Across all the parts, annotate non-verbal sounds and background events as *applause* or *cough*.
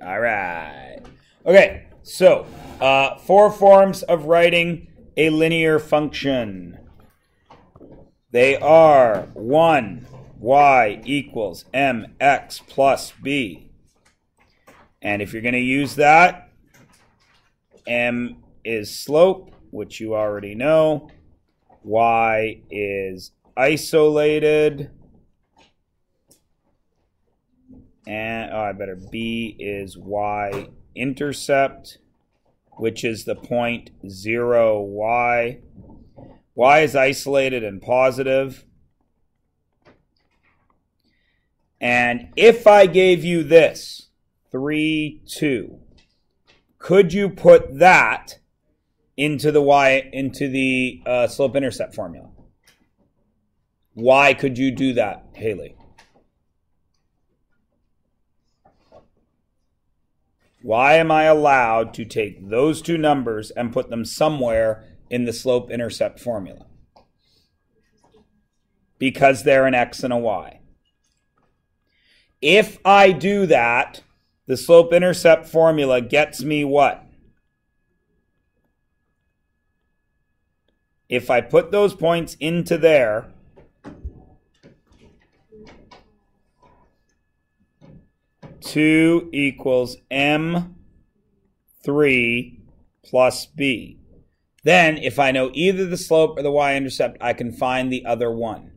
All right. Okay, so uh, four forms of writing a linear function. They are 1, y equals mx plus b. And if you're going to use that, m is slope, which you already know. y is isolated. And oh, I better b is y intercept, which is the point 0 y. y is isolated and positive. And if I gave you this, 3, 2, could you put that into the y into the uh, slope intercept formula? Why could you do that, Haley? Why am I allowed to take those two numbers and put them somewhere in the slope intercept formula? Because they're an x and a y. If I do that, the slope intercept formula gets me what? If I put those points into there, two equals m three plus b. Then, if I know either the slope or the y-intercept, I can find the other one.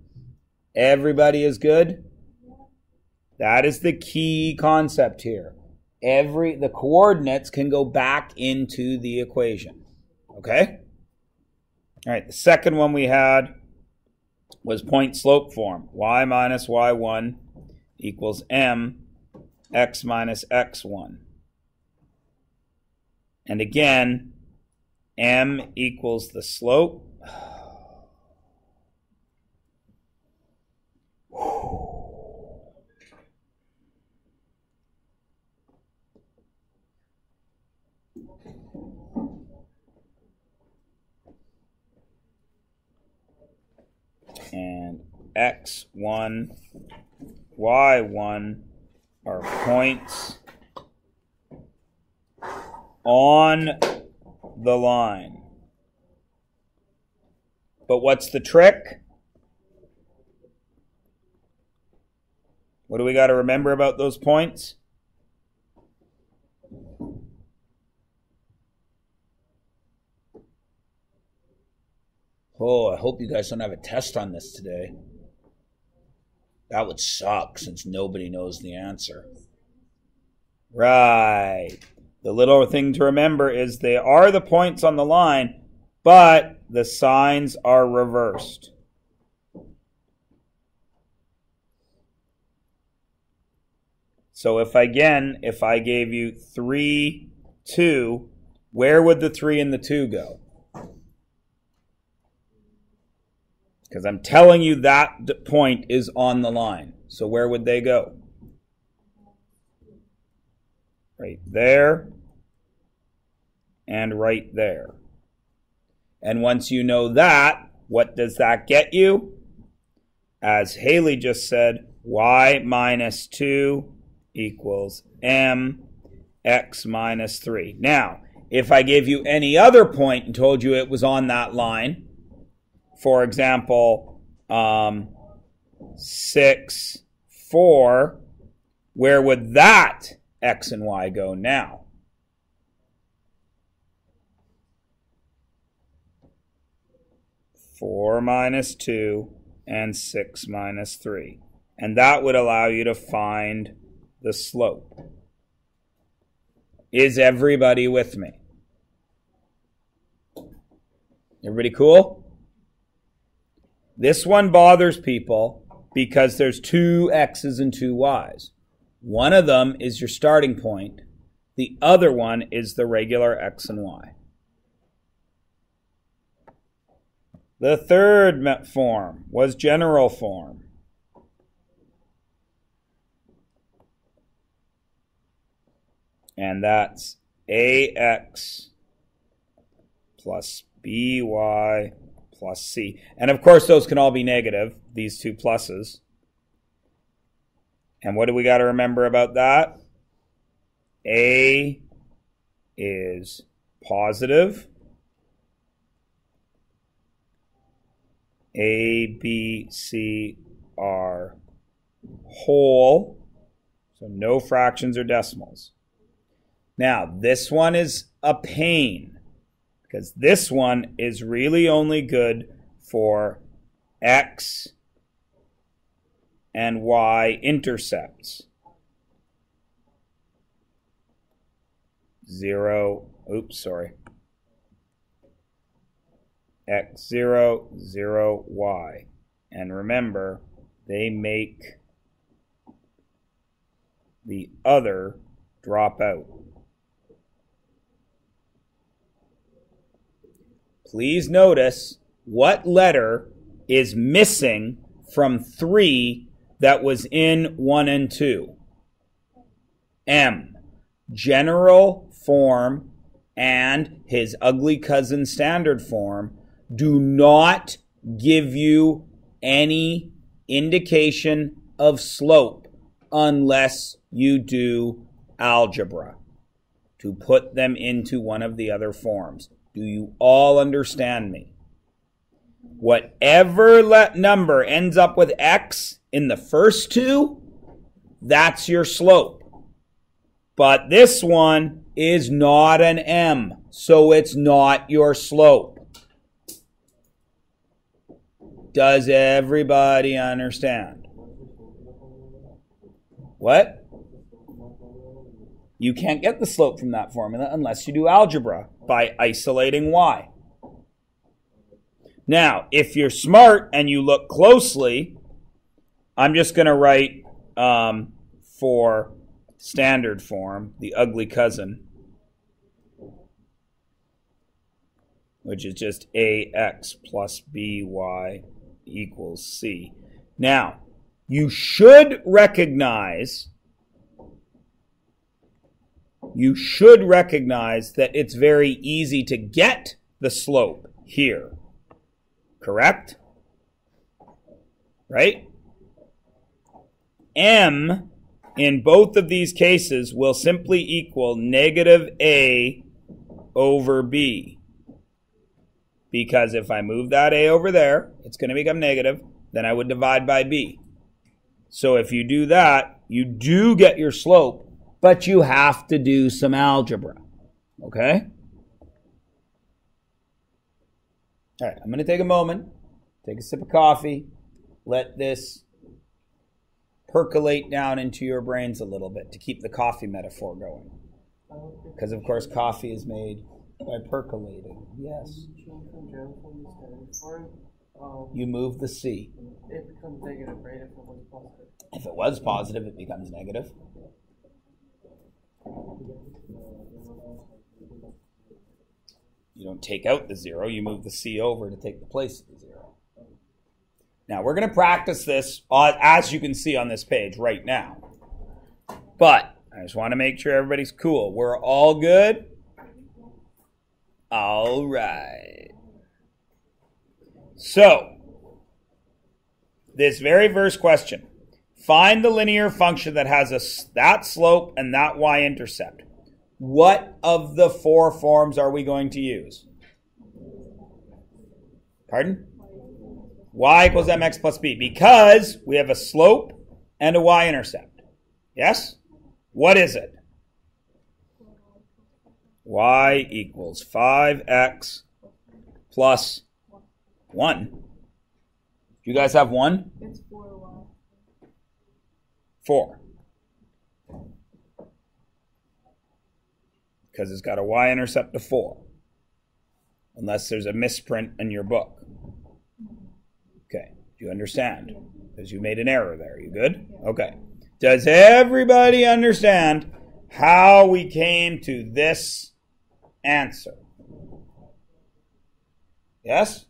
Everybody is good? That is the key concept here. Every the coordinates can go back into the equation. Okay? All right, the second one we had was point slope form. y minus y1 equals m x minus x1. And again, m equals the slope. And x1, y1 are points on the line. But what's the trick? What do we got to remember about those points? Oh, I hope you guys don't have a test on this today. That would suck since nobody knows the answer. Right. The little thing to remember is they are the points on the line, but the signs are reversed. So if again, if I gave you 3, 2, where would the 3 and the 2 go? Because I'm telling you that point is on the line. So where would they go? Right there and right there. And once you know that, what does that get you? As Haley just said, y minus 2 equals m x minus 3. Now, if I gave you any other point and told you it was on that line, for example, um, 6, 4, where would that x and y go now? Four minus two and six minus three. And that would allow you to find the slope. Is everybody with me? Everybody cool? This one bothers people because there's two X's and two Y's. One of them is your starting point. The other one is the regular X and Y. The third form was general form. And that's AX plus BY plus c. And of course, those can all be negative, these two pluses. And what do we got to remember about that? A is positive. A, B, C are whole. So no fractions or decimals. Now, this one is a pain because this one is really only good for x and y intercepts. Zero, oops, sorry. X zero, zero, y. And remember, they make the other drop out. Please notice what letter is missing from 3 that was in 1 and 2. M. General form and his ugly cousin standard form do not give you any indication of slope unless you do algebra to put them into one of the other forms. Do you all understand me? Whatever let number ends up with x in the first two, that's your slope. But this one is not an m, so it's not your slope. Does everybody understand? What? You can't get the slope from that formula unless you do algebra by isolating y. Now, if you're smart and you look closely, I'm just going to write um, for standard form, the ugly cousin, which is just ax plus by equals c. Now, you should recognize you should recognize that it's very easy to get the slope here. Correct? Right? M in both of these cases will simply equal negative A over B. Because if I move that A over there, it's going to become negative. Then I would divide by B. So if you do that, you do get your slope, but you have to do some algebra. Okay? All right, I'm going to take a moment, take a sip of coffee, let this percolate down into your brains a little bit to keep the coffee metaphor going. Because, of course, coffee is made by percolating. Yes. You move the C. It becomes negative, right? If it was positive. If it was positive, it becomes negative. You don't take out the zero, you move the C over to take the place of the zero. Now, we're going to practice this, uh, as you can see on this page right now. But I just want to make sure everybody's cool. We're all good? All right. So, this very first question find the linear function that has a, that slope and that y-intercept. What of the four forms are we going to use? Pardon? y equals mx plus b because we have a slope and a y-intercept. Yes? What is it? y equals 5x plus 1. Do you guys have 1? It's 4y. 4. Because it's got a y-intercept of 4. Unless there's a misprint in your book. Okay. Do you understand? Because you made an error there. You good? Okay. Does everybody understand how we came to this answer? Yes?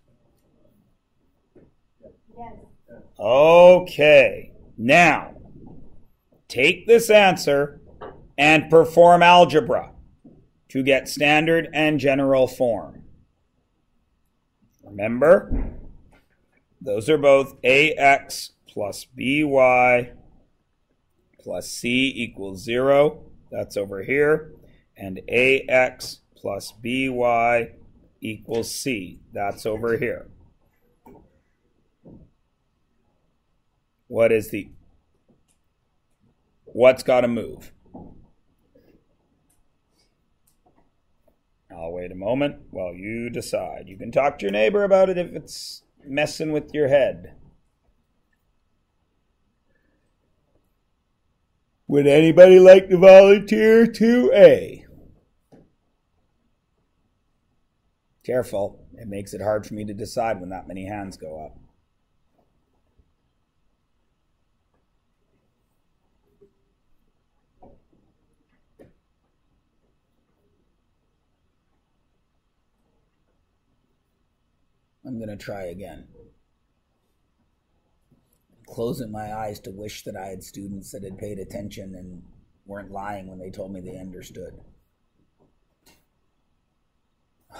Yes? Okay. Now, take this answer and perform algebra to get standard and general form. Remember, those are both ax plus by plus c equals 0 That's over here. And AX plus BY equals C. That's over here. What is the, what's got to move? I'll wait a moment while you decide. You can talk to your neighbor about it if it's messing with your head. Would anybody like to volunteer to A? Careful, it makes it hard for me to decide when that many hands go up. I'm going to try again. Closing my eyes to wish that I had students that had paid attention and weren't lying when they told me they understood. *sighs*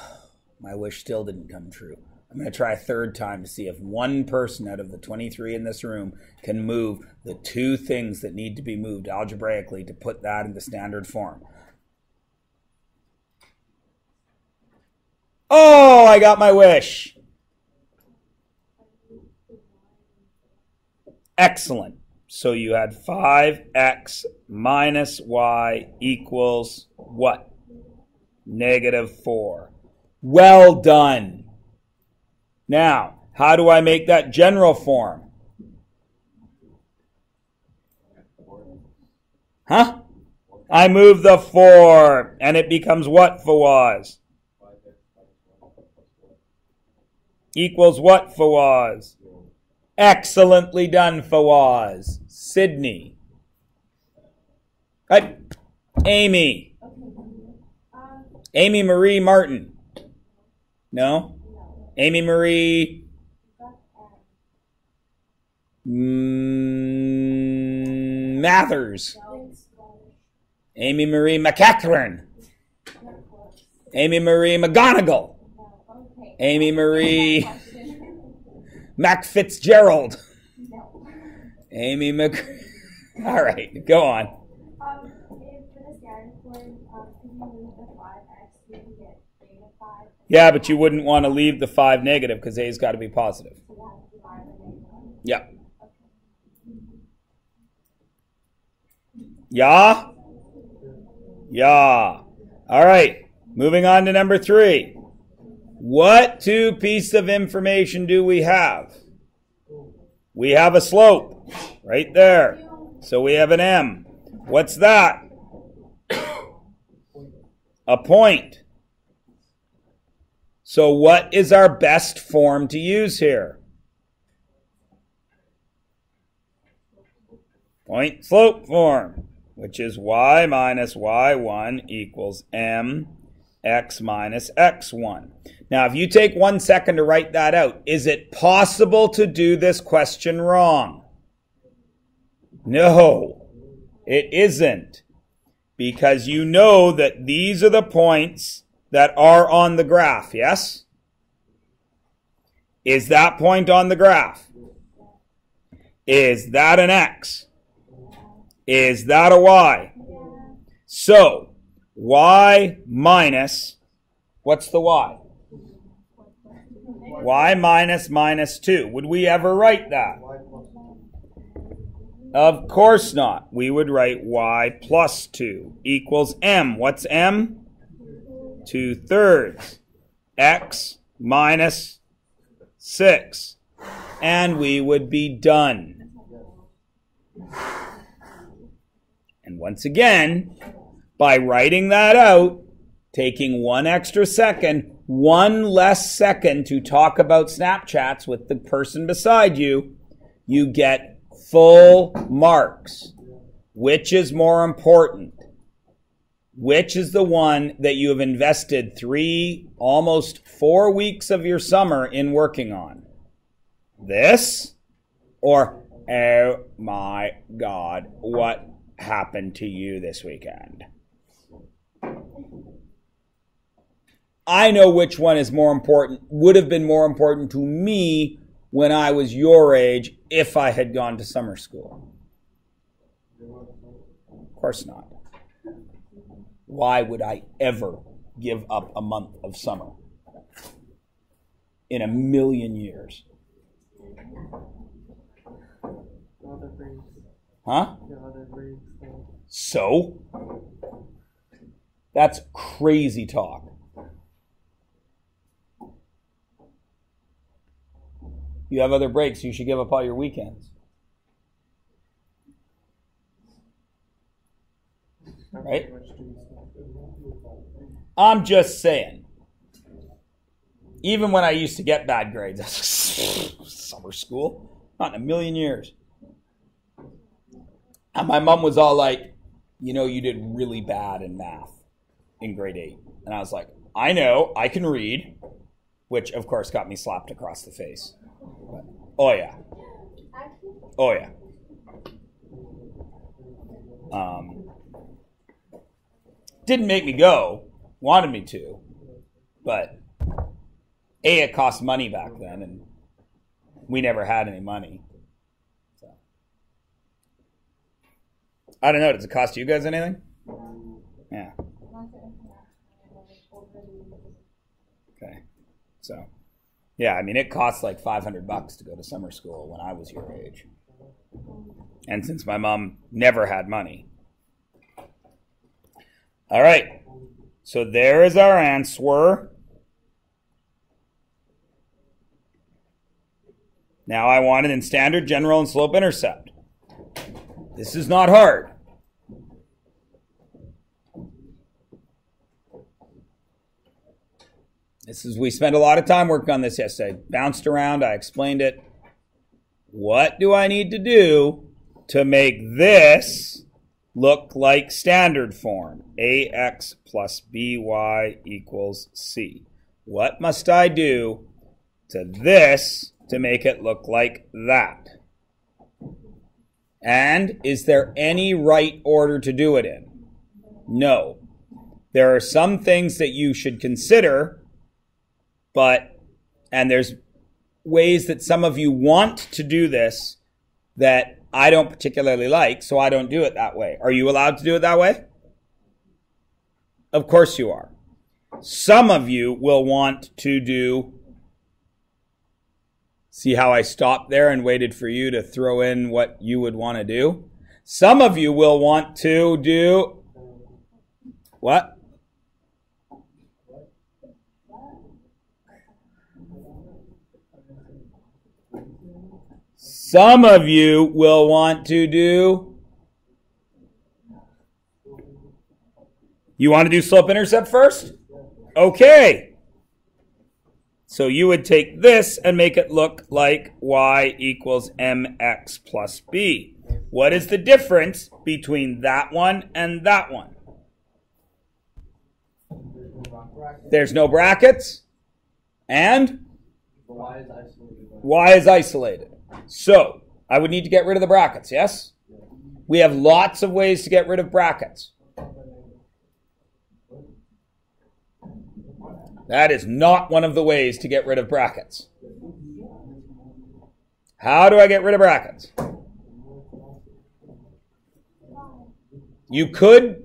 My wish still didn't come true. I'm going to try a third time to see if one person out of the 23 in this room can move the two things that need to be moved algebraically to put that in the standard form. Oh, I got my wish. Excellent. So you had 5x minus y equals what? Negative 4. Well done. Now, how do I make that general form? Huh? I move the 4, and it becomes what Fawaz? Equals what Fawaz? Excellently done, Fawaz. Sydney. Uh, Amy. Amy Marie Martin. No? Amy Marie. Mm, Mathers. Amy Marie McEachran. Amy Marie McGonigal. Amy Marie Mac Fitzgerald. No. Amy Mc. *laughs* All right, go on. Um, if for the standard um, could you the 5x so you can get beta 5? Yeah, but you wouldn't want to leave the 5 negative because A's got to be positive. So you have to divide by negative 1. Yeah. Yeah? Yeah. All right. Moving on to number three. What two piece of information do we have? We have a slope right there. So we have an M. What's that? A point. So what is our best form to use here? Point slope form, which is y minus y1 equals m x minus x1. Now, if you take one second to write that out, is it possible to do this question wrong? No, it isn't. Because you know that these are the points that are on the graph, yes? Is that point on the graph? Is that an x? Is that a y? So, y minus, what's the y? y minus minus 2. Would we ever write that? Of course not. We would write y plus 2 equals m. What's m? 2 thirds. x minus 6. And we would be done. And once again, by writing that out, taking one extra second, one less second to talk about Snapchats with the person beside you, you get full marks. Which is more important? Which is the one that you have invested three, almost four weeks of your summer in working on? This? Or, oh my God, what happened to you this weekend? I know which one is more important, would have been more important to me when I was your age if I had gone to summer school. Of course not. Why would I ever give up a month of summer? In a million years. Huh? The other breeds. So. That's crazy talk. You have other breaks, you should give up all your weekends. Right? I'm just saying. Even when I used to get bad grades, summer school? Not in a million years. And my mom was all like, you know, you did really bad in math in grade eight. And I was like, I know, I can read, which of course got me slapped across the face. But, oh, yeah. Oh, yeah. Um, didn't make me go, wanted me to, but A, it cost money back then, and we never had any money. So. I don't know. Does it cost you guys anything? Yeah. not the international, like over the Okay. So, yeah, I mean, it costs like 500 bucks to go to summer school when I was your age. And since my mom never had money. All right. So there is our answer. Now I want it in standard, general, and slope intercept. This is not hard. This is we spent a lot of time working on this yesterday. Bounced around, I explained it. What do I need to do to make this look like standard form? ax plus by equals c. What must I do to this to make it look like that? And is there any right order to do it in? No. There are some things that you should consider, but, and there's ways that some of you want to do this that I don't particularly like, so I don't do it that way. Are you allowed to do it that way? Of course you are. Some of you will want to do. See how I stopped there and waited for you to throw in what you would want to do? Some of you will want to do. What? Some of you will want to do. You want to do slope intercept first? Okay. So you would take this and make it look like y equals mx plus b. What is the difference between that one and that one? There's no brackets. And y is isolated? y is isolated. So I would need to get rid of the brackets, yes? We have lots of ways to get rid of brackets. That is not one of the ways to get rid of brackets. How do I get rid of brackets? You could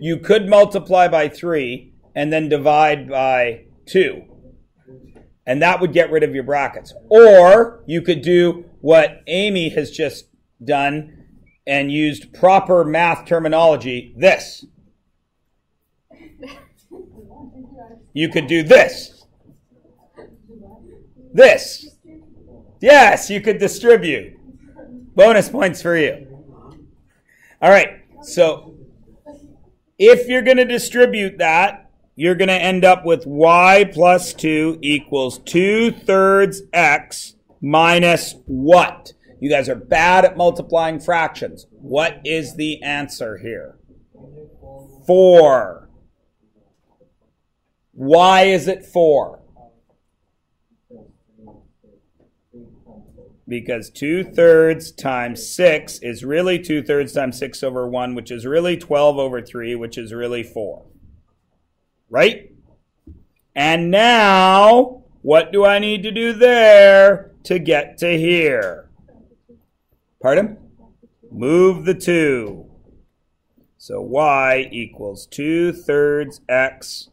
you could multiply by 3 and then divide by 2. And that would get rid of your brackets. Or you could do what Amy has just done and used proper math terminology this. You could do this. This. Yes, you could distribute. Bonus points for you. All right. So if you're going to distribute that, you're going to end up with y plus 2 equals 2 thirds x minus what? You guys are bad at multiplying fractions. What is the answer here? 4. Why is it 4? Because 2 thirds times 6 is really 2 thirds times 6 over 1, which is really 12 over 3, which is really 4. Right? And now, what do I need to do there to get to here? Pardon? Move the 2. So y equals 2 thirds x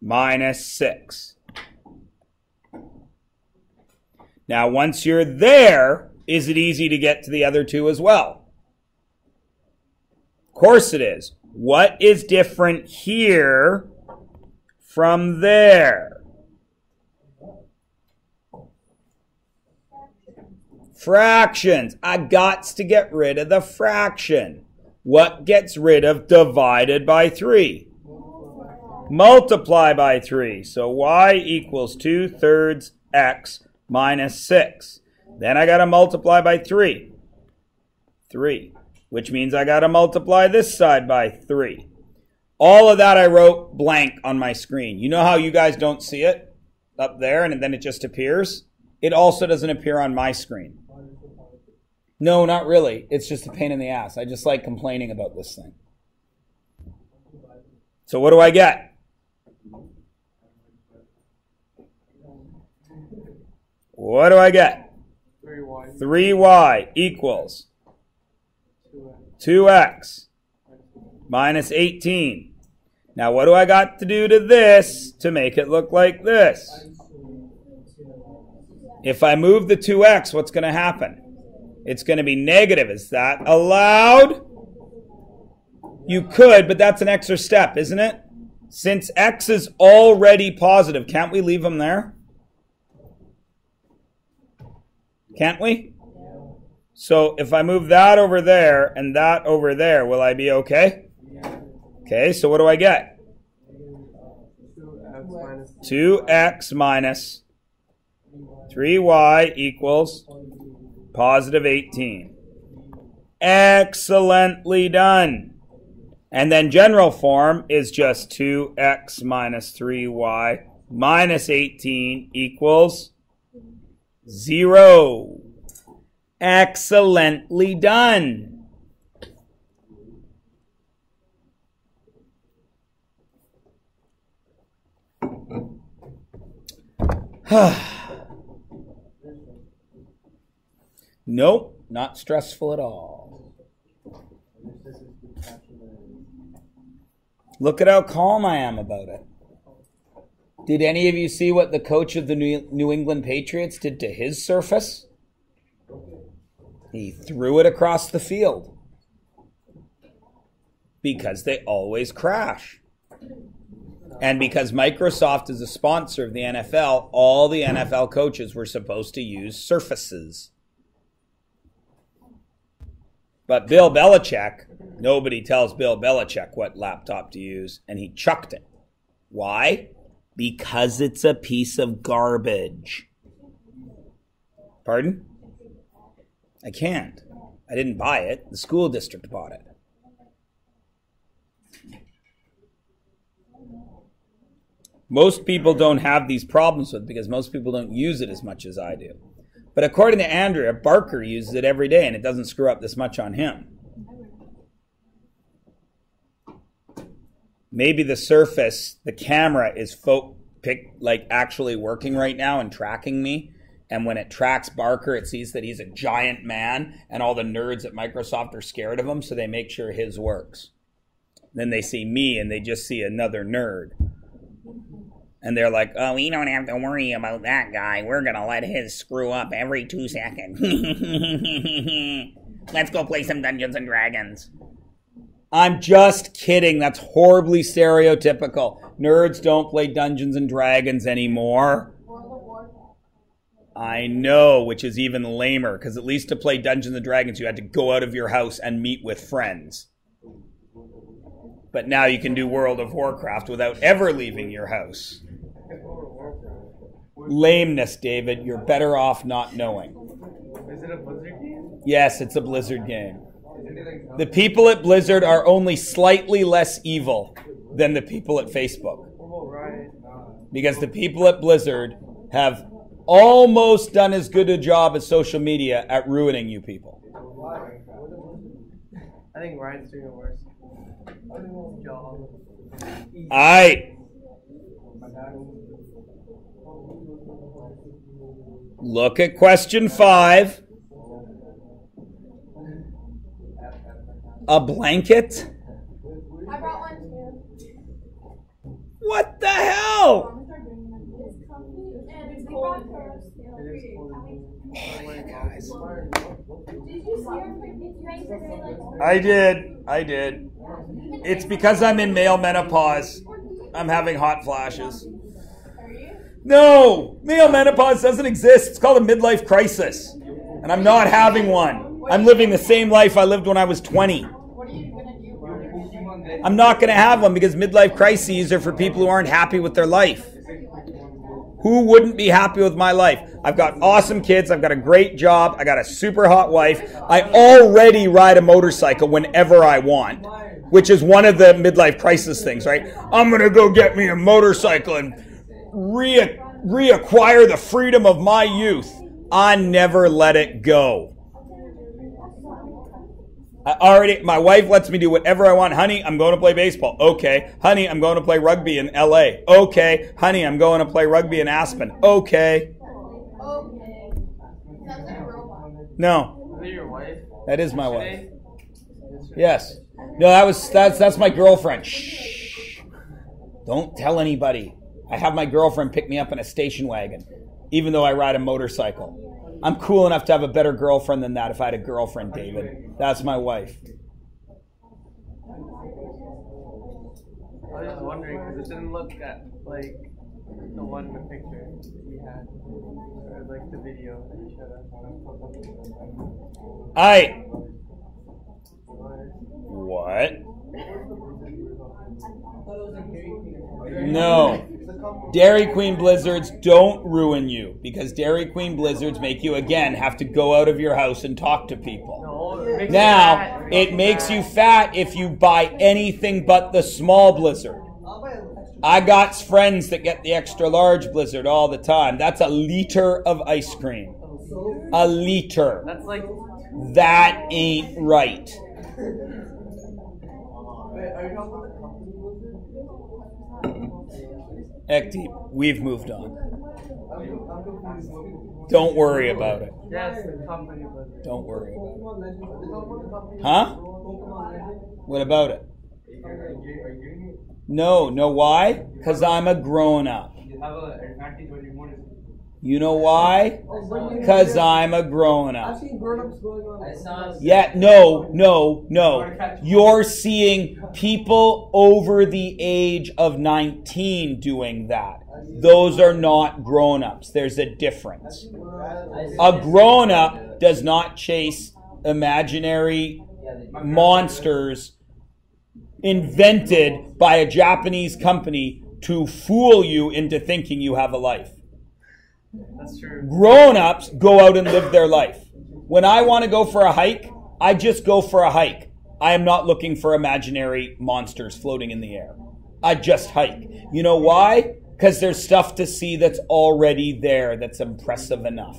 minus 6. Now, once you're there, is it easy to get to the other two as well? Of course it is. What is different here from there? Fractions. I got to get rid of the fraction. What gets rid of divided by 3? Multiply by 3. So y equals 2 thirds x minus 6. Then I got to multiply by 3. 3. Which means I got to multiply this side by 3. All of that I wrote blank on my screen. You know how you guys don't see it up there and then it just appears? It also doesn't appear on my screen. No, not really. It's just a pain in the ass. I just like complaining about this thing. So what do I get? What do I get? 3y, 3y equals 2x minus 18. Now, what do I got to do to this to make it look like this? If I move the 2x, what's going to happen? It's going to be negative. Is that allowed? You could, but that's an extra step, isn't it? Since x is already positive, can't we leave them there? Can't we? So if I move that over there and that over there, will I be okay? Okay, so what do I get? 2x minus minus 3y equals positive 18. Excellently done. And then general form is just 2x minus 3y minus 18 equals 0. Excellently done. *sighs* nope, not stressful at all. Look at how calm I am about it. Did any of you see what the coach of the New England Patriots did to his surface? He threw it across the field because they always crash. And because Microsoft is a sponsor of the NFL, all the NFL coaches were supposed to use surfaces. But Bill Belichick, nobody tells Bill Belichick what laptop to use, and he chucked it. Why? Because it's a piece of garbage. Pardon? I can't. I didn't buy it. The school district bought it. Most people don't have these problems with it because most people don't use it as much as I do. But according to Andrea, Barker uses it every day and it doesn't screw up this much on him. Maybe the surface, the camera is pick, like actually working right now and tracking me. And when it tracks Barker, it sees that he's a giant man, and all the nerds at Microsoft are scared of him, so they make sure his works. Then they see me and they just see another nerd. And they're like, oh, we don't have to worry about that guy. We're going to let his screw up every two seconds. *laughs* Let's go play some Dungeons and Dragons. I'm just kidding. That's horribly stereotypical. Nerds don't play Dungeons and Dragons anymore. World of Warcraft. I know, which is even lamer, because at least to play Dungeons and Dragons, you had to go out of your house and meet with friends. But now you can do World of Warcraft without ever leaving your house. Lameness, David. You're better off not knowing. Is it a Blizzard game? Yes, it's a Blizzard game. Isn't it like The people at Blizzard are only slightly less evil than the people at Facebook. Oh, because the people at Blizzard have almost done as good a job as social media at ruining you people. I think Ryan's doing it worse. Job. I look at question five. A blanket? I brought one too. What the hell? I did. I did. It's because I'm in male menopause. I'm having hot flashes. No, male menopause doesn't exist. It's called a midlife crisis. And I'm not having one. I'm living the same life I lived when I was 20. I'm not going to have one because midlife crises are for people who aren't happy with their life. Who wouldn't be happy with my life? I've got awesome kids. I've got a great job. I got a super hot wife. I already ride a motorcycle whenever I want, which is one of the midlife crisis things, right? I'm going to go get me a motorcycle and re- reacquire the freedom of my youth. I never let it go. I already, my wife lets me do whatever I want. Honey, I'm going to play baseball. Okay. Honey, I'm going to play rugby in LA. Okay. Honey, I'm going to play rugby in Aspen. Okay. Okay. A robot. No, Is that your wife? that is my wife. Yes. No, that was that's that's my girlfriend. Shh. Don't tell anybody. I have my girlfriend pick me up in a station wagon, even though I ride a motorcycle. I'm cool enough to have a better girlfriend than that if I had a girlfriend, David. That's my wife. I was just wondering because it didn't look at like the one in the picture that you had, or like the video that you showed us. I what? No. Dairy Queen blizzards don't ruin you because Dairy Queen blizzards make you again have to go out of your house and talk to people. No, Now, it makes you fat if you buy anything but the small blizzard. I got friends that get the extra large blizzard all the time. That's a liter of ice cream. A liter. That's like That ain't right. Ekdeep, we've moved on. Don't worry about it. yes, the company was. Don't worry about it. Huh? What about it? No, no. why? Because I'm a grown up. You know why? Because I'm a grown up. Yeah, no, no, no. You're seeing people over the age of 19 doing that. Those are not grown ups. There's a difference. A grown up does not chase imaginary monsters invented by a Japanese company to fool you into thinking you have a life. That's true. Grown ups go out and live their life. When I want to go for a hike, I just go for a hike. I am not looking for imaginary monsters floating in the air. I just hike. You know why? Because there's stuff to see that's already there that's impressive enough.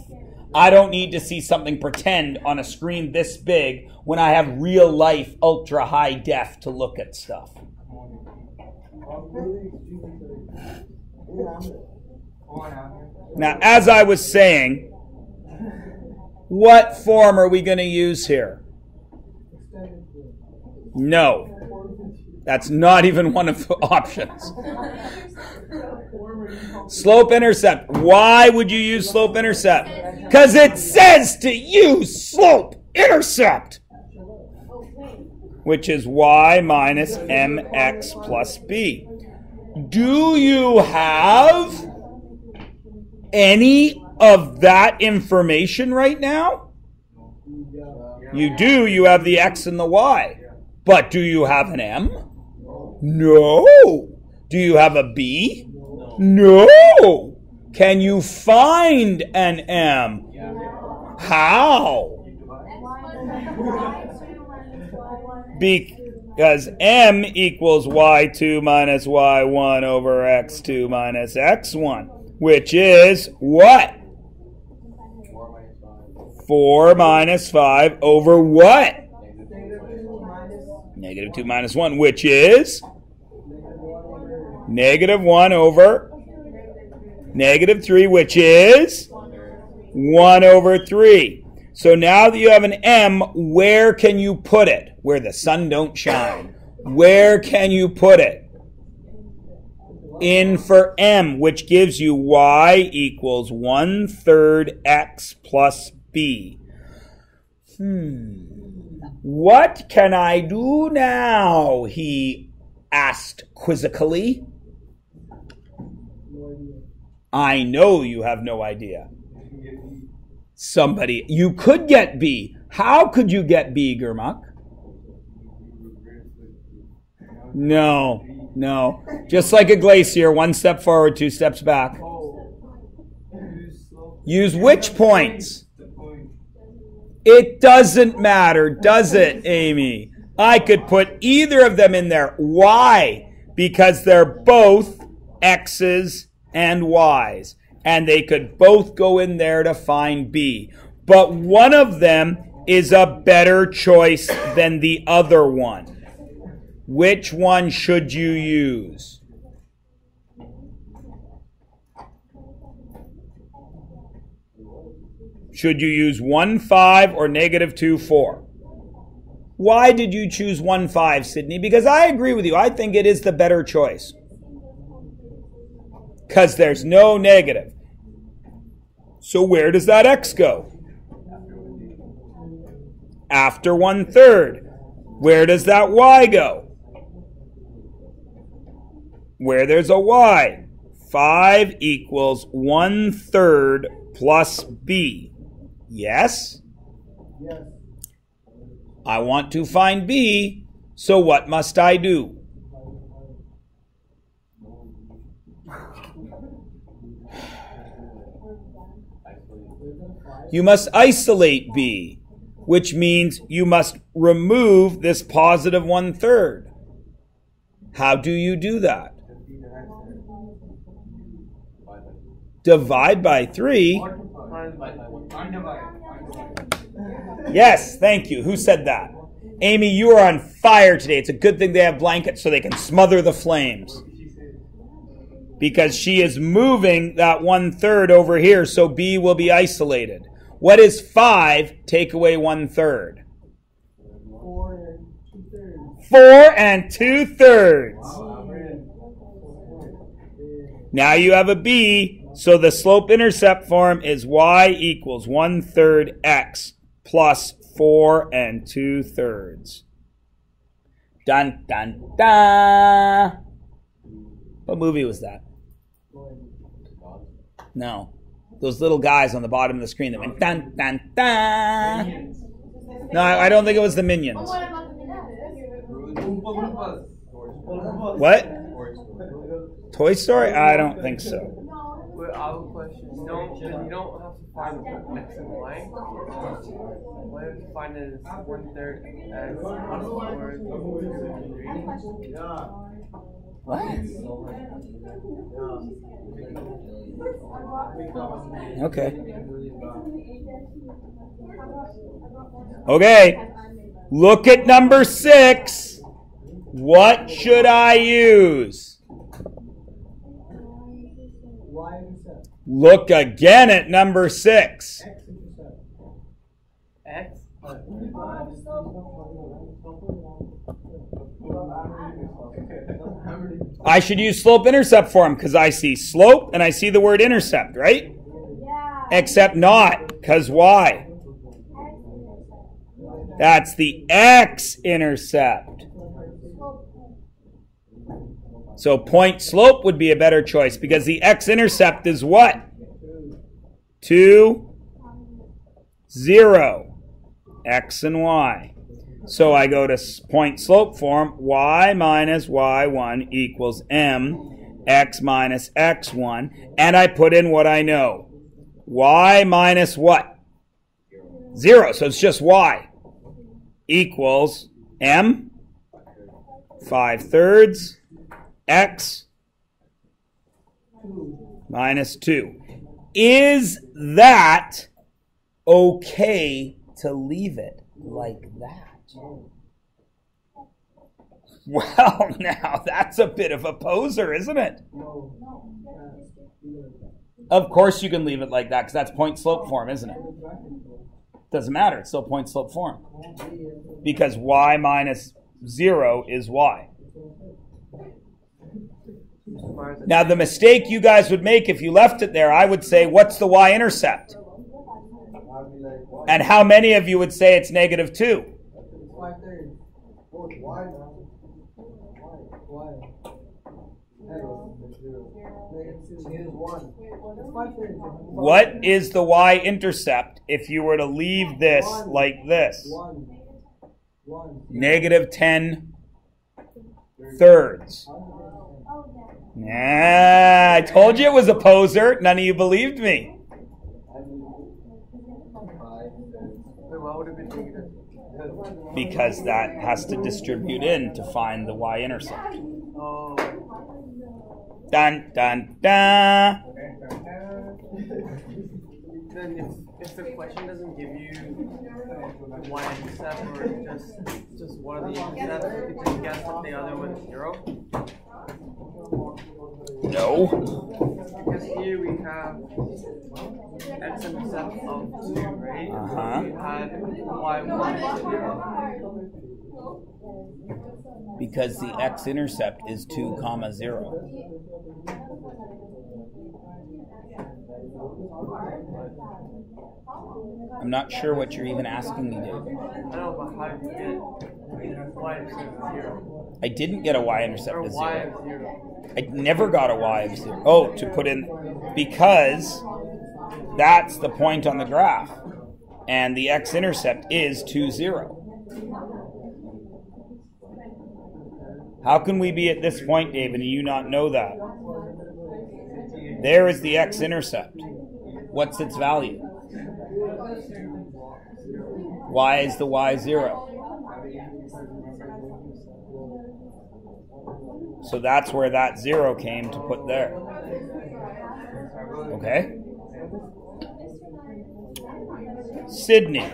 I don't need to see something pretend on a screen this big when I have real life ultra high def to look at stuff. Now, as I was saying, what form are we going to use here? No. That's not even one of the *laughs* options. Slope intercept. Why would you use slope intercept? Because it says to use slope intercept, which is y minus mx plus b. Do you have any of that information right now? You do. You have the x and the y. But do you have an m? No. Do you have a b? No. Can you find an m? How? Because m equals y2 minus y1 over x2 minus x1, which is what? 4 minus 5 over what? Negative 2 minus 1, which is negative 1 over negative 3, which is 1 over 3. So now that you have an M, where can you put it? Where the sun don't shine. Where can you put it? In for M, which gives you Y equals one third X plus B. Hmm. What can I do now? He asked quizzically. I know you have no idea. Somebody, you could get B. How could you get B, Gurmuk? No, no. Just like a glacier, one step forward, two steps back. Use which points? It doesn't matter, does it, Amy? I could put either of them in there. Why? Because they're both X's and Y's. And they could both go in there to find B. But one of them is a better choice than the other one. Which one should you use? Should you use 1, 5 or negative 2, 4? Why did you choose 1, 5, Sydney? Because I agree with you. I think it is the better choice. Because there's no negative. So where does that x go? After one third. Where does that y go? Where there's a y. 5 equals one third plus b. Yes? Yes. I want to find b, so what must I do? You must isolate b, which means you must remove this positive one third. How do you do that? Divide by 3. Yes, thank you. Who said that? Amy, you are on fire today. It's a good thing they have blankets so they can smother the flames. Because she is moving that one third over here, so B will be isolated. What is five? Take away one third. Four and two thirds. Four and two thirds. Now you have a B, so the slope intercept form is y equals one third x plus four and two thirds. Dun dun dun. What movie was that? No. Those little guys on the bottom of the screen that went dun dun dun. No, I don't think it was the Minions. What about the minute? What? Toy Story? I don't think so. Wait, I have a question. You don't, you don't have to find the x and y. What if you find it as one third x or two three? Okay. Okay. Look at number six. What should I use? Look again at number six. X? I should use slope intercept form because I see slope and I see the word intercept, right? Yeah. Except not, because why? That's the x intercept. So point slope would be a better choice because the x intercept is what? 2, 0. X and y. So I go to point slope form. y minus y1 equals m. x minus x1. And I put in what I know. y minus what? 0. So it's just y equals m. 5 thirds. X minus 2. Is that okay to leave it like that? Well, *laughs* now that's a bit of a poser, isn't it? Of course you can leave it like that because that's point slope form, isn't it? Doesn't matter. It's still point slope form. Because y minus 0 is y. Now, the mistake you guys would make if you left it there, I would say, what's the y intercept? And how many of you would say it's negative 2? What is the y-intercept if you were to leave this like this? Negative 10 thirds. Yeah, I told you it was a poser. None of you believed me. Because that has to distribute in to find the y-intercept. Oh. Dun, dun, dun. Then if, the question doesn't give you y intercept or just just one of the intercepts, you can guess if the other one's zero. No. Because here we have x intercept of two, right? Uh-huh. We had y one zero. Because the x-intercept is 2 comma 0. I'm not sure what you're even asking me, y intercept of zero? I didn't get a y-intercept Or of 0. I never got a y of 0. Oh, to put in, because that's the point on the graph. And the x-intercept is 2, 0. How can we be at this point, David, and you not know that? There is the x-intercept. What's its value? Y is the y 0? So that's where that 0 came to put there. Okay? Sydney.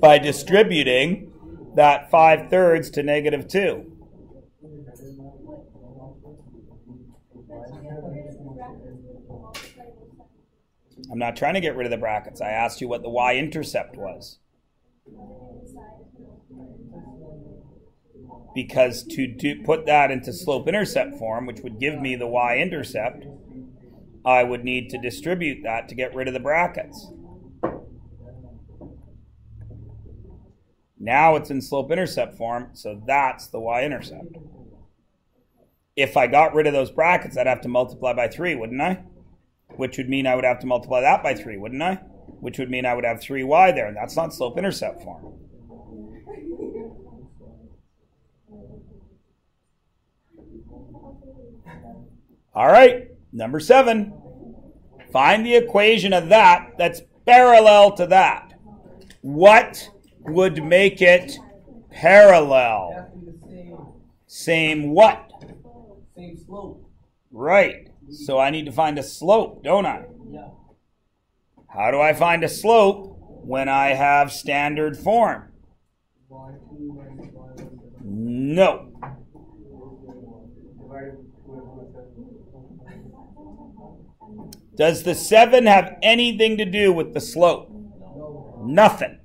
By distributing that 5 thirds to negative 2. I'm not trying to get rid of the brackets. I asked you what the y intercept was. Because to put that into slope intercept form, which would give me the y intercept, I would need to distribute that to get rid of the brackets. Now it's in slope intercept form, so that's the y intercept. If I got rid of those brackets, I'd have to multiply by 3, wouldn't I? Which would mean I would have to multiply that by 3, wouldn't I? Which would mean I would have 3y there, and that's not slope intercept form. All right, number seven. Find the equation of that that's parallel to that. What would make it parallel? Same what? Same slope. Right. So I need to find a slope, don't I? Yeah. How do I find a slope when I have standard form? No. Does the 7 have anything to do with the slope? No. Nothing.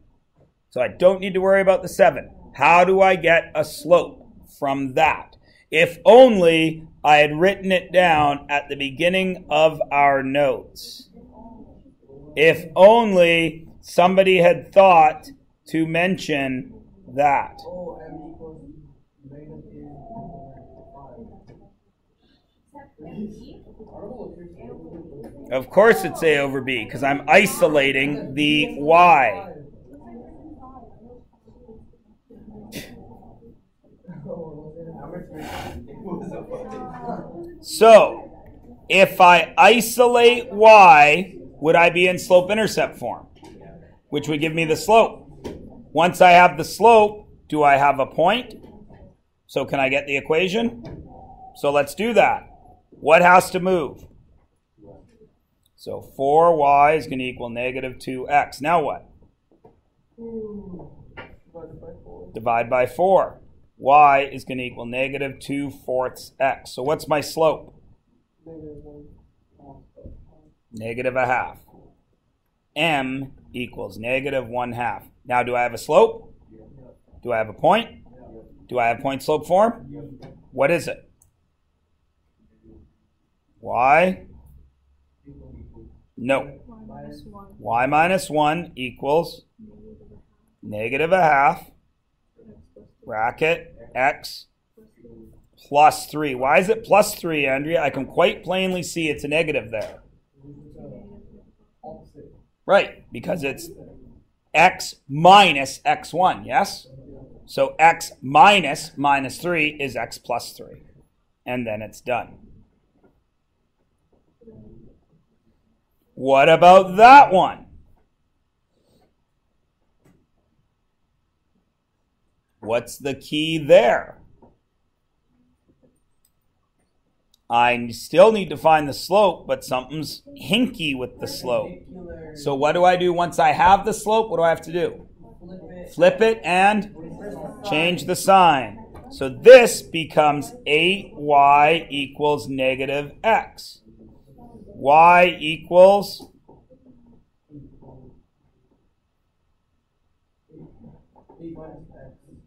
So I don't need to worry about the 7. How do I get a slope from that? If only I had written it down at the beginning of our notes. If only somebody had thought to mention that. Of course it's A over B because I'm isolating the Y. So, if I isolate Y, would I be in slope intercept form? Which would give me the slope. Once I have the slope, do I have a point? So can I get the equation? So let's do that. What has to move? So 4y is going to equal negative 2x. Now what? Divide by 4. Y is going to equal negative 2 fourths x. So what's my slope? negative a half. m equals negative 1 half. Now, do I have a slope? Do I have a point? Do I have point slope form? What is it? y? No. y minus 1 equals negative a half, bracket, x plus 3. Why is it plus 3, Andrea? I can quite plainly see it's a negative there. Right, because it's x minus x1, yes? So x minus minus 3 is x plus 3. And then it's done. What about that one? What's the key there? I still need to find the slope, but something's hinky with the slope. So what do I do once I have the slope? What do I have to do? Flip it and change the sign. So this becomes 8y equals negative x. y equals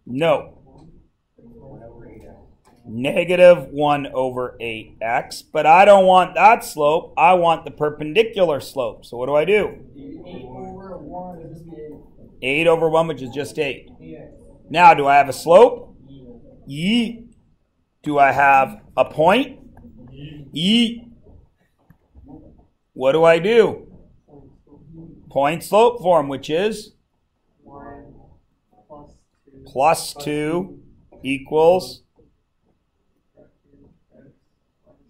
no negative 1 over 8x, but I don't want that slope. I want the perpendicular slope. So what do I do? 8 over 1, which is just 8. Now, do I have a slope? E. Do I have a point? E. What do I do? Point slope form, which is plus 2 equals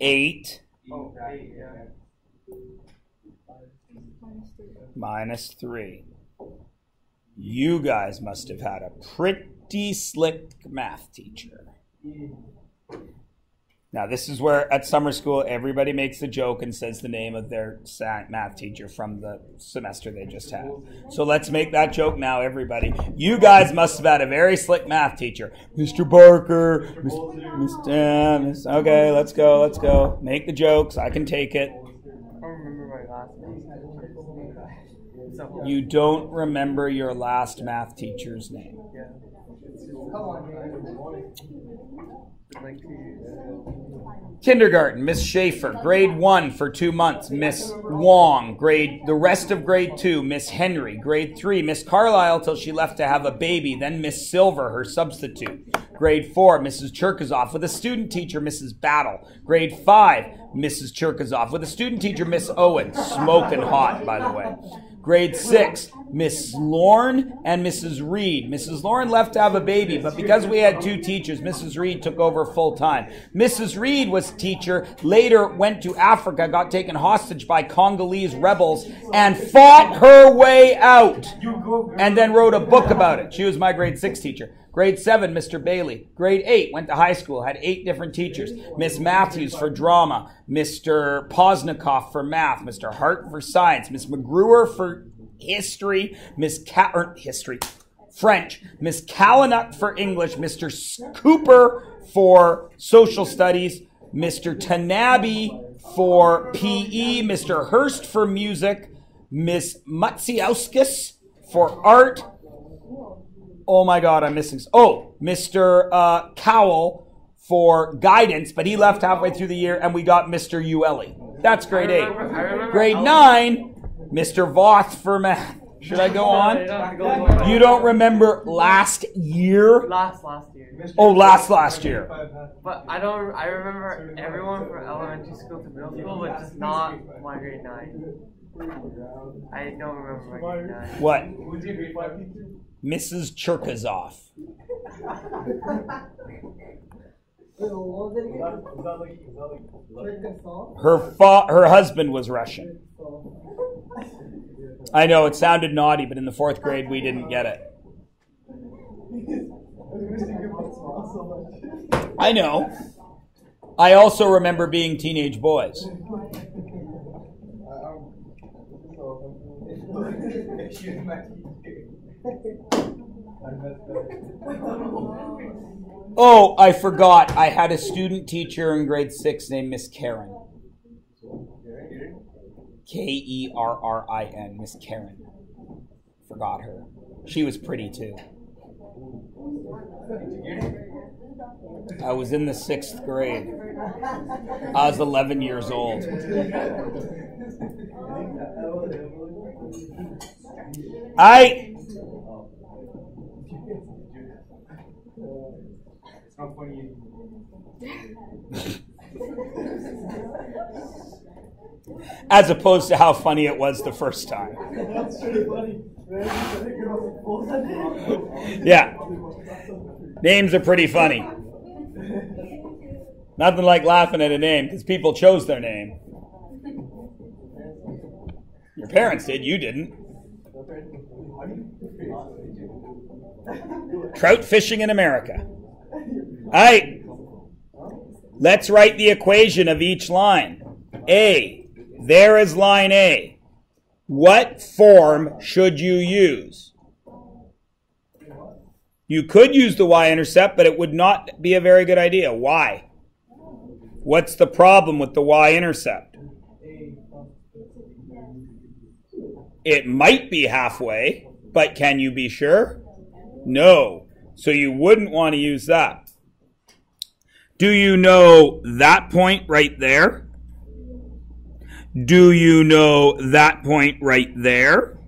8 minus 3. You guys must have had a pretty slick math teacher. Now, this is where at summer school everybody makes a joke and says the name of their math teacher from the semester they just had. So let's make that joke now, everybody. You guys must have had a very slick math teacher. Mr. Barker, Mr. Mr. Okay, let's go, let's go. Make the jokes. I can take it. You don't remember your last math teacher's name. Kindergarten, Miss Schaefer. Grade one for two months, Miss Wong. Grade the rest of grade two, Miss Henry. Grade three, Miss Carlisle till she left to have a baby. Then Miss Silver, her substitute. Grade four, Mrs. Cherkazov with a student teacher, Mrs. Battle. Grade five, Mrs. Cherkazov with a student teacher, Miss Owen. Smoking hot, by the way. Grade six, Miss Lorne and Mrs. Reed. Mrs. Lorne left to have a baby, but because we had two teachers, Mrs. Reed took over full time. Mrs. Reed was teacher, later went to Africa, got taken hostage by Congolese rebels, and fought her way out. And then wrote a book about it. She was my grade six teacher. Grade 7, Mr. Bailey. Grade 8, went to high school, had eight different teachers. Miss Matthews for drama, Mr. Posnikoff for math, Mr. Hart for science, Miss McGruer for history, Miss Cat, er, history, French, Miss Kalinuk for English, Mr. Cooper for social studies, Mr. Tanabe for PE, Mr. Hurst for music, Miss Matsiauskas for art, Oh my God, I'm missing. Oh, Mr. Uh, Cowell for guidance, but he left halfway through the year, and we got Mr. Ueli. That's grade eight. Grade nine, Mr. Voth for math. Should I go *laughs* on? You don't remember last year? Last last year. Oh, last last year. But I don't. I remember everyone from elementary school to middle school, but just not my grade nine. I don't remember my grade nine. What? Mrs. Cherkazov. Her fa- her husband was Russian. I know it sounded naughty, but in the fourth grade we didn't get it. I know. I also remember being teenage boys. *laughs* Oh, I forgot. I had a student teacher in grade six named Miss Karen. K E R R I N, Miss Karen. Forgot her. She was pretty too. I was in the sixth grade. I was 11 years old. I. As opposed to how funny it was the first time. That's pretty funny. Yeah. Names are pretty funny. Nothing like laughing at a name because people chose their name. Your parents did, you didn't. Trout fishing in America. All right. Let's write the equation of each line. A. There is line A. What form should you use? You could use the y-intercept, but it would not be a very good idea. Why? What's the problem with the y-intercept? It might be halfway, but can you be sure? No. So you wouldn't want to use that. Do you know that point right there? Do you know that point right there?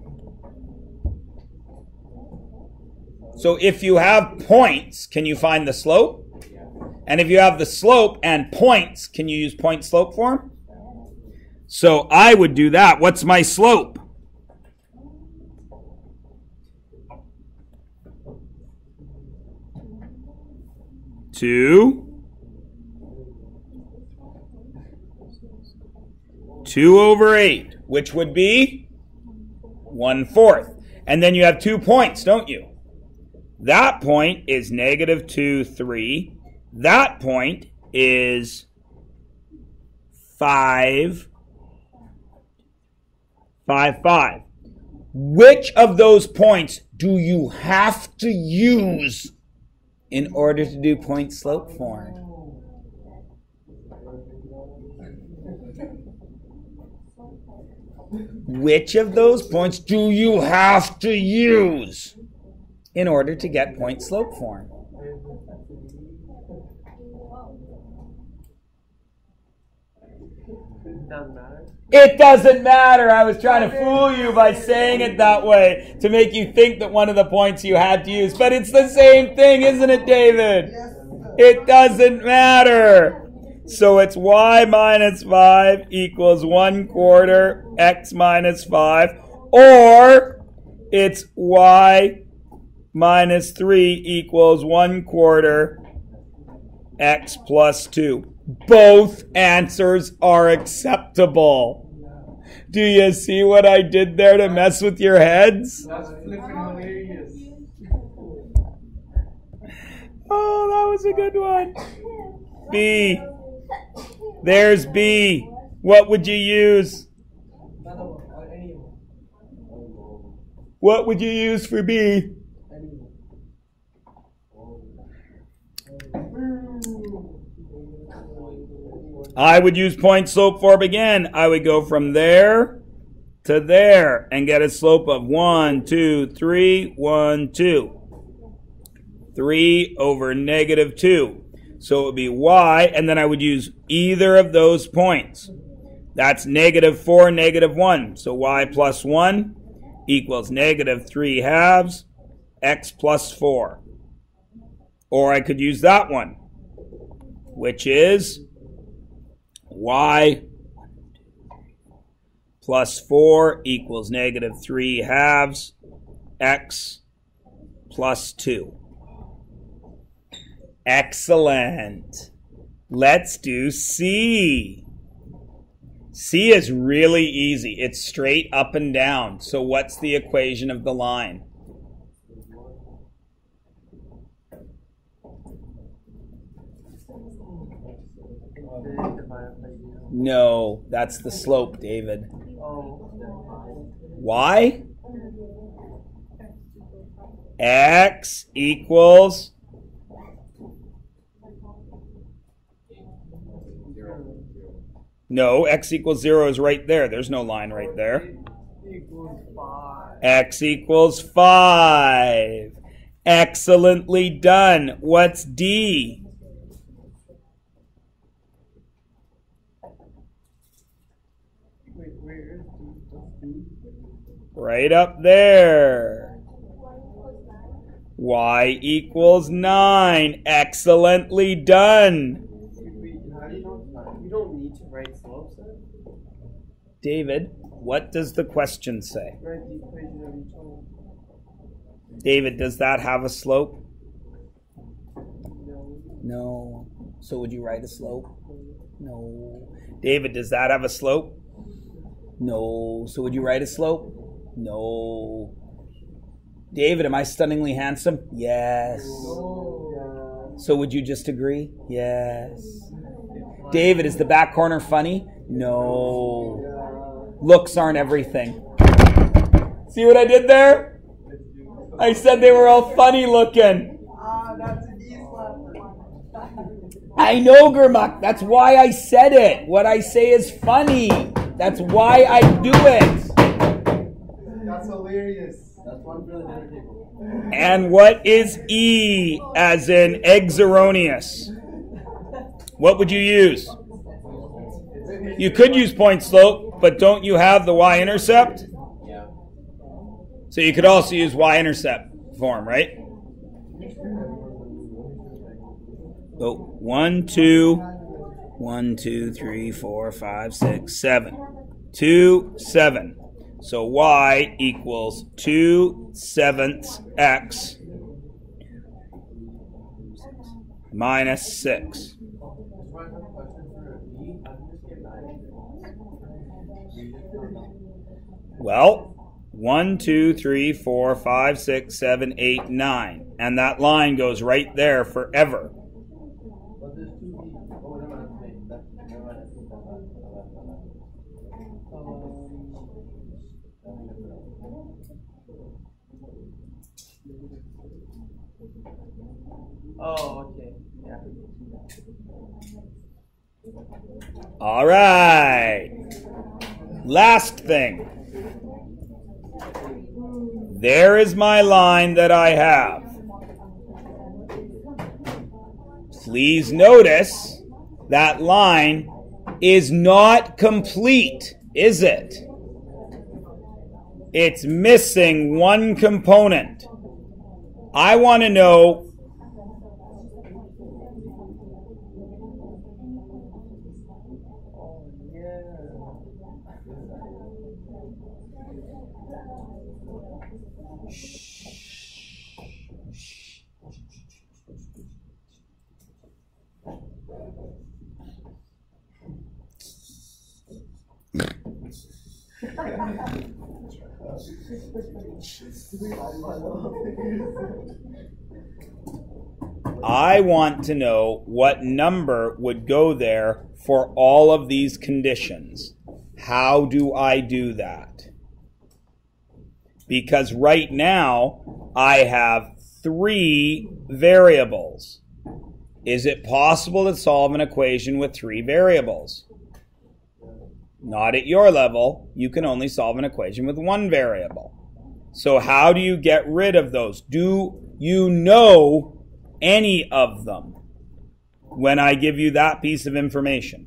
So if you have points, can you find the slope? And if you have the slope and points, can you use point slope form? So I would do that. What's my slope? Two. Two over eight, which would be one fourth. And then you have two points, don't you? That point is negative 2, 3. That point is 5, 5, 5. Which of those points do you have to use in order to do point slope form? Which of those points do you have to use in order to get point slope form? Doesn't matter. It doesn't matter. I was trying to fool you by saying it that way to make you think that one of the points you had to use. But it's the same thing, isn't it, David? It doesn't matter. So it's y minus 5 equals 1 quarter x minus 5. Or it's y minus 3 equals 1 quarter x plus 2. Both answers are acceptable. Do you see what I did there to mess with your heads? That's flipping hilarious. Oh, that was a good one. B. There's B. What would you use? What would you use for B? I would use point slope form again. I would go from there to there and get a slope of 1, 2, 3, 1, 2. 3 over negative 2. So it would be y, and then I would use either of those points. That's negative 4, negative 1. So y plus 1 equals negative 3 halves, x plus 4. Or I could use that one, which is y plus 4 equals negative 3 halves, x plus 2. Excellent. Let's do C. C is really easy. It's straight up and down. So what's the equation of the line? Divided by zero. No, that's the slope, David. Oh. Y? X equals No, x equals 0 is right there. There's no line right there. X equals 5. Excellently done. What's d? Wait, where is D? Right up there. y equals 9. Excellently done. Wait, how do you know it's nine? You don't need to write slopes? David, what does the question say? Write the equation of each one. David, does that have a slope? No. No. So would you write a slope? No. David, does that have a slope? No. So would you write a slope? No. David, am I stunningly handsome? Yes. So would you just agree? Yes. David, is the back corner funny? No. Looks aren't everything. See what I did there? I said they were all funny looking. I know, Gurmuk. That's why I said it. What I say is funny. That's why I do it. That's hilarious. That's one for the dinner table. And what is E as in exerroneous? What would you use? You could use point slope, but don't you have the y-intercept? Yeah. So you could also use y-intercept form, right? So one, two, one, two, three, four, five, six, seven. Two, seven. So y equals two sevenths x minus six. Well, one, two, three, four, five, six, seven, eight, nine. And that line goes right there forever. Oh, okay. Yeah. All right. Last thing. There is my line that I have. Please notice that line is not complete, is it? It's missing one component. I want to know I want to know what number would go there for all of these conditions. How do I do that? Because right now I have three variables. Is it possible to solve an equation with three variables? Not at your level. You can only solve an equation with one variable. So, how do you get rid of those? Do you know any of them when I give you that piece of information?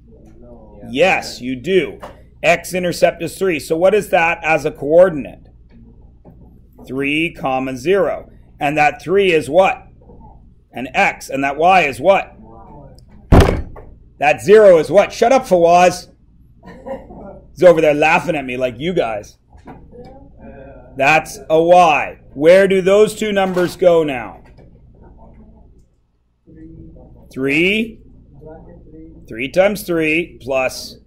Yes, you do. X intercept is 3. So, what is that as a coordinate? 3 comma 0. And that 3 is what? An X. And that Y is what? That 0 is what? Shut up, Fawaz. He's over there laughing at me like you guys. That's a Y. Where do those two numbers go now? 3. 3 times 3 plus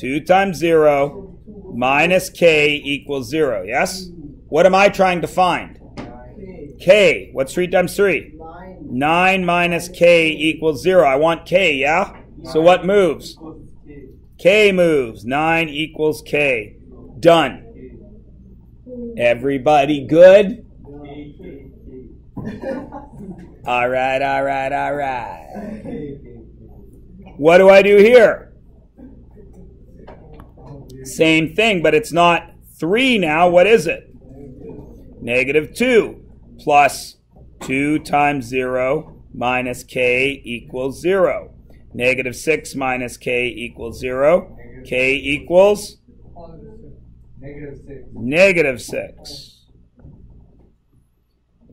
2 times 0 minus k equals 0. Yes? What am I trying to find? K. What's 3 times 3? 9 minus k equals 0. I want k, yeah? So what moves? K moves. 9 equals k. Done. Everybody good? *laughs* All right, all right, all right. What do I do here? Same thing, but it's not 3 now. What is it? Negative 2 plus 2 times 0 minus k equals 0. Negative 6 minus k equals 0. k equals Negative six. negative 6.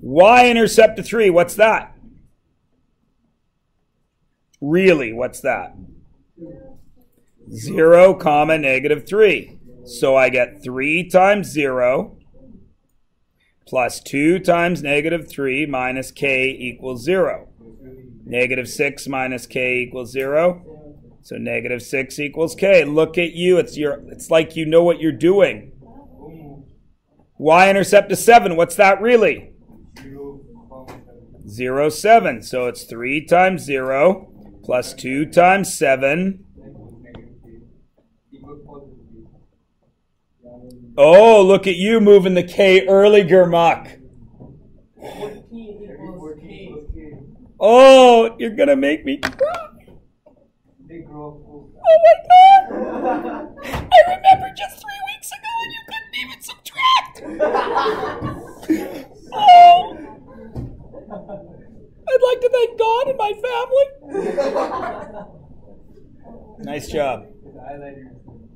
Y-intercept of 3, what's that? Really, what's that? 0, comma, negative 3. So I get 3 times 0 plus 2 times negative 3 minus k equals 0. Negative 6 minus k equals 0. So negative 6 equals k. Look at you. It's your it's like you know what you're doing. Y-intercept is 7. What's that really? Zero, seven. So it's 3 times 0 plus 2 times 7. Negative three. Equals positive three. Oh, look at you moving the k early, Gurmuk. 14 equals k. Equals K. Oh, you're going to make me cry. They grow up. Oh my god! *laughs* I remember just three weeks ago and you couldn't even subtract! *laughs* oh! I'd like to thank God and my family. Nice job.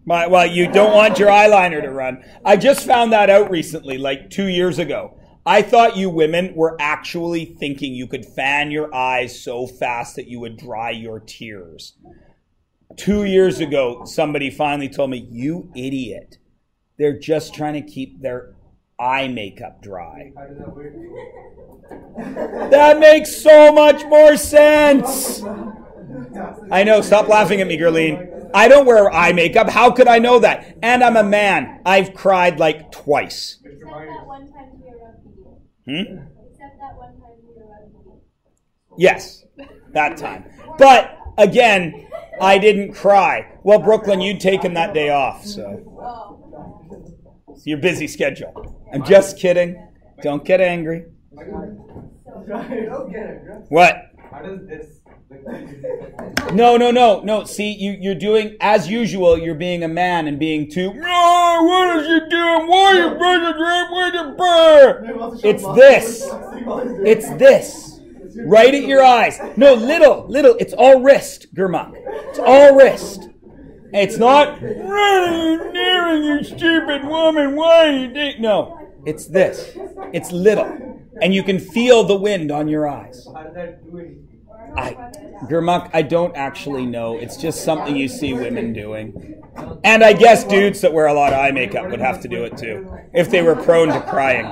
My, well, you don't want your eyeliner to run. I just found that out recently, like two years ago. I thought you women were actually thinking you could fan your eyes so fast that you would dry your tears. Two years ago, somebody finally told me, You idiot. They're just trying to keep their eye makeup dry. That makes so much more sense. I know. Stop laughing at me, Gerline. I don't wear eye makeup. How could I know that? And I'm a man. I've cried like twice. Except that one time to your. Hmm? Except that one time to your rugby. Yes, that time. But again, I didn't cry. Well, Brooklyn, you'd taken that day off, so it's your busy schedule. I'm just kidding. Don't get angry. Don't get it, bro. What? How does this like No, no, no, no. See, you, you're doing, as usual, you're being a man and being too, oh, what is you doing? Why you bringing? Why you burr?" It's this. It's this. Right at your eyes. No, little, little. It's all wrist, Gurmuk. It's all wrist. It's not, are you doing, you stupid woman? Why are you doing? No, it's this. It's little. And you can feel the wind on your eyes. I, Gurmuk, I don't actually know. It's just something you see women doing. And I guess dudes that wear a lot of eye makeup would have to do it too, if they were prone to crying.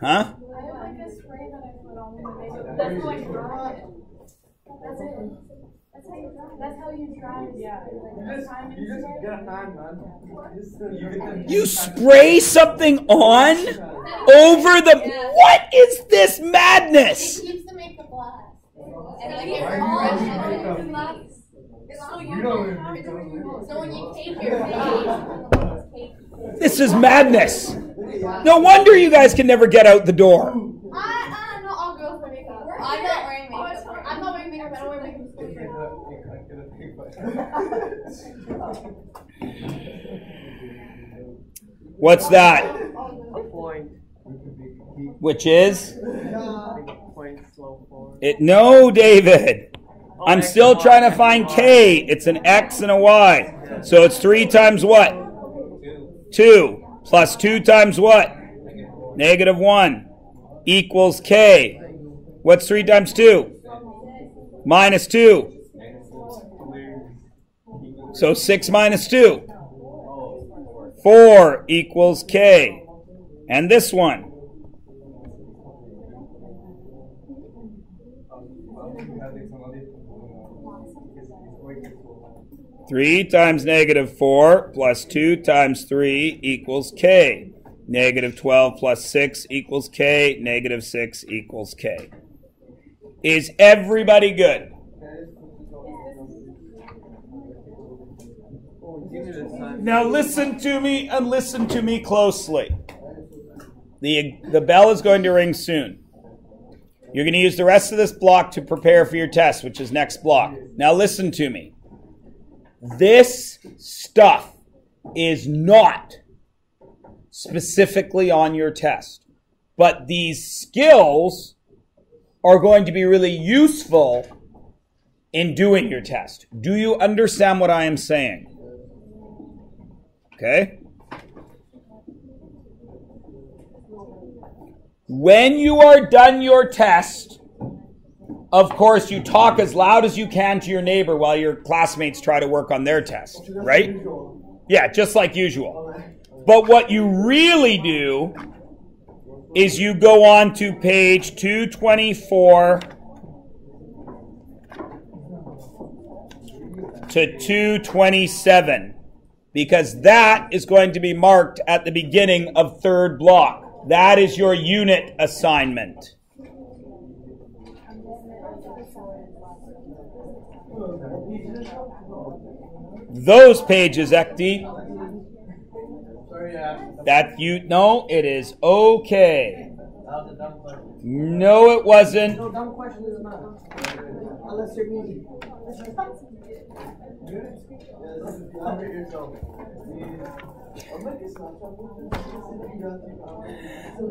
Huh? You spray something on over the. What is this madness? keeps the makeup last. And like your Why are you brush wearing is makeup? nice. So You don't even make up. So when you take your face, *laughs* This is madness. No wonder you guys can never get out the door. I, uh, I, not all girls wear makeup. I'm not wearing oh, makeup. I'm not wearing makeup. I don't wear makeup. in school. Get the- get the paper. What's that? A point. Which is? It. No, David. I'm still trying to find K. It's an X and a Y. So it's three times what? Two. Plus two times what? Negative one. Equals K. What's three times two? Minus two. So six minus two. Four equals K. And this one. Three times negative four plus two times three equals K. Negative 12 plus 6 equals K. Negative 6 equals K. Is everybody good? Now listen to me and listen to me closely. The, the bell is going to ring soon. You're going to use the rest of this block to prepare for your test, which is next block. Now listen to me. this stuff is not specifically on your test. But these skills are going to be really useful in doing your test. Do you understand what I am saying? Okay? When you are done your test, of course, you talk as loud as you can to your neighbor while your classmates try to work on their test, right? Yeah, just like usual. But what you really do is you go on to page 224 to 227 because that is going to be marked at the beginning of third block. That is your unit assignment. Those pages, Ekti, uh, that you no, it is okay. That was a dumb question. No, it wasn't. No, dumb question is not. Unless you're.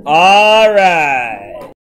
All right.